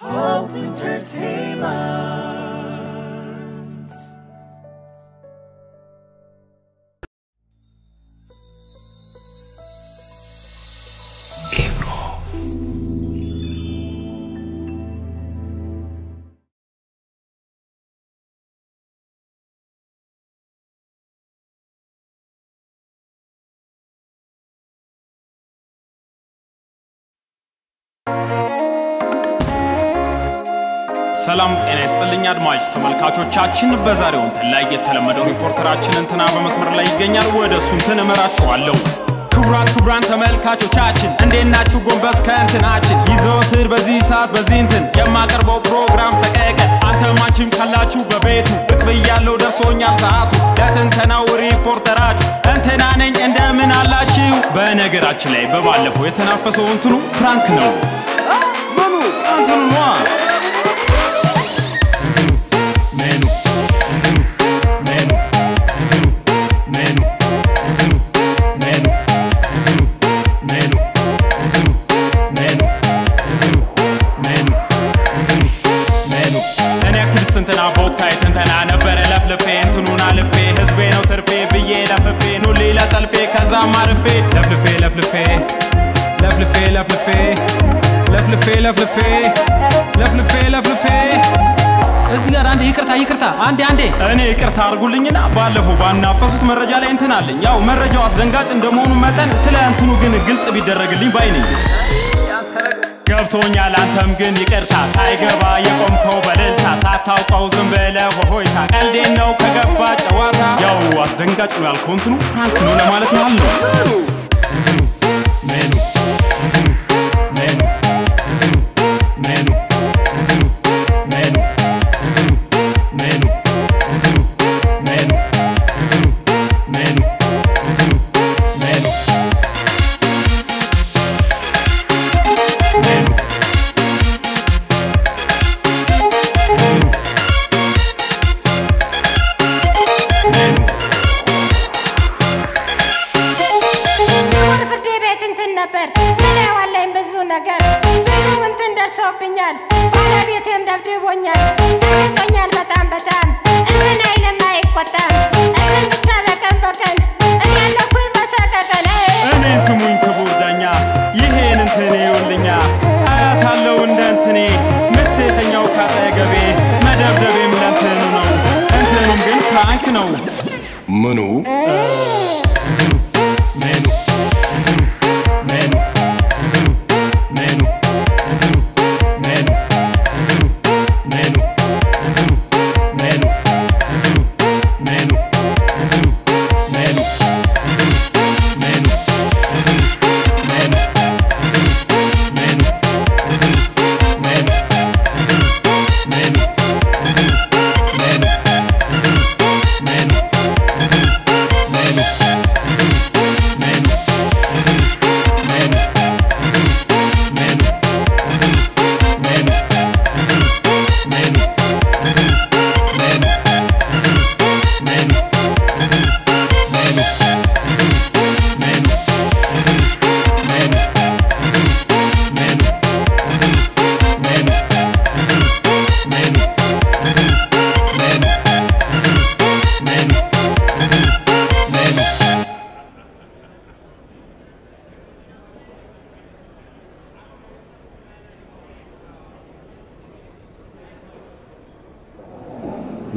Hope Entertainment. ሰላም ጤና ይስጥልኝ አድማጭ ተመልካቾቻችን፣ በዛሬው እንትን ላይ የተለመደው ሪፖርተራችን እንትና በመስመር ላይ ይገኛል። ወደ እሱ እንትን እመራችኋለሁ። ክቡራት ክቡራን ተመልካቾቻችን እንዴት ናችሁ? ጎንበስ ከእንትናችን ይዘወትር በዚህ ሰዓት በዚህ እንትን የማቀርበው ፕሮግራም ሰቀቀን አንተም አንቺም ካላችሁ በቤቱ ብቅ ብያለሁ፣ ደርሶኛል ሰዓቱ ለትንተናው ሪፖርተራችሁ እንትና ነኝ። እንደምን አላችሁ? በነገራችን ላይ በባለፈው የተናፈሰው እንትኑ ፕራንክ ነው። እንትኑ ከዛም አርፌ ለፍልፌ ለፍልፌ ለፍልፌ ለፍልፌ ለፍልፌ ለፍልፌ ለፍልፌ ለፍልፌ እዚህ ጋር አንዴ ይቅርታ ይቅርታ፣ አንዴ አንዴ እኔ ይቅርታ አድርጉልኝና ባለፈው ባናፈሱት መረጃ ላይ እንትን አለኝ። ያው መረጃው አስደንጋጭ እንደመሆኑ መጠን ስለ እንትኑ ግን ግልጽ ቢደረግልኝ ባይ ነኝ። ገብቶኛል። አንተም ግን ይቅርታ ሳይገባ የቆምከው በልልታ ሳታውቀው ዝም ብለህ ሆሆይታ ቀልዴን ነው ከገባ ጨዋታ። ያው አስደንጋጭ ነው ያልከው እንትኑ ፕራንክ ነው ለማለት ያህል ነው። ብዙ እንትን ደርሶብኛል ባለቤቴም ደብድቦኛል። ተገጦኛል በጣም በጣም። እንትን አይልም አይቆጣም እንትን ብቻ በቀን በቀን እኔ ያለኩኝ እኔ ስሙኝ ክቡር ዳኛ ይሄን እንትኔ ይውልኛ አያት አለው እንደ እንትኔ። ምትተኛው ካጠገቤ መደብደቤም ለእንትኑ ነው። እንትኑም ግን ፕራንክ ነው። ምኑ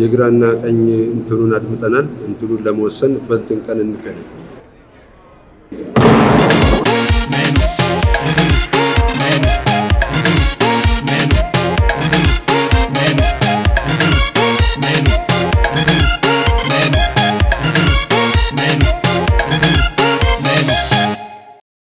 የግራና ቀኝ እንትኑን አድምጠናል። እንትኑን ለመወሰን በልትን ቀን እንገናኝ።